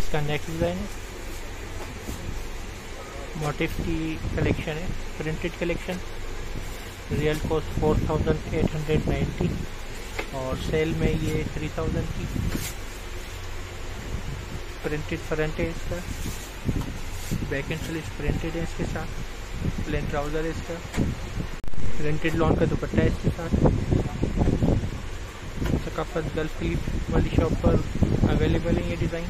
इसका next design है। Motif की कलेक्शन है printed collection real cost four thousand eight hundred ninety और सेल में ये थ्री थाउज़ेंड की। प्रिंटेड फ्रंट है इसका बैक एंड स्लीव प्रिंटेड है इसके साथ प्लेन ट्राउज़र है इसका प्रिंटेड लॉन का दुपट्टा है इसके साथ। सकाफत गल्फ क्लिप वाली शॉप पर अवेलेबल है ये डिज़ाइन